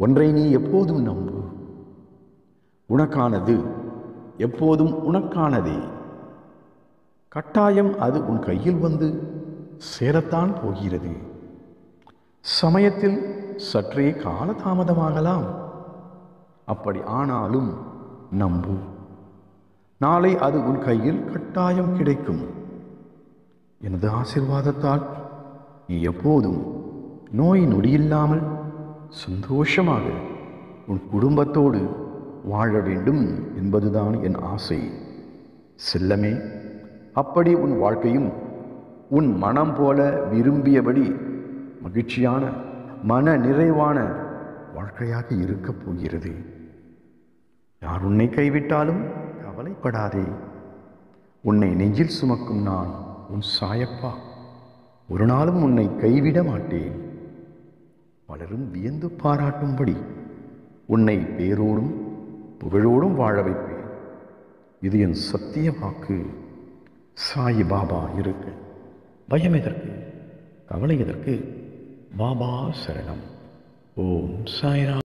ஒன்றை நீ எப்போதும் நம்பு. உனக்கானது எப்போதும் உனக்கானதே. கட்டாயம் அது உன் கையில் வந்து சேரத்தான் போகிறது. சமயத்தில் சற்றே காலதாமதமாகலாம். அப்படி ஆனாலும் நம்பு. நாளை அது உன் கையில் கட்டாயம் கிடைக்கும். எனது ஆசிர்வாதத்தால் நீ எப்போதும் நோய் நொடியில்லாமல் சந்தோஷமாக உன் குடும்பத்தோடு வாழ வேண்டும் என்பதுதான் என் ஆசை. செல்லமே அப்படி உன் வாழ்க்கையும் உன் மனம் போல விரும்பியபடி மகிழ்ச்சியான மன நிறைவான வாழ்க்கையாக இருக்கப் போகிறது. யார் உன்னை கைவிட்டாலும் கவலைப்படாதே. உன்னை நெஞ்சில் சுமக்கும் நான் உன் சாயப்பா. ஒரு நாளும் உன்னை கைவிட மாட்டேன். பலரும் வியந்து பாராட்டும்படி உன்னை பேரோடும் புகழோடும் வாழ வைப்பேன். இது என் சத்திய வாக்கு. சாயி பாபா இருக்கு. பயம் எதற்கு? கவலை எதற்கு? பாபா சரணம். ஓம் சாய்ராம்.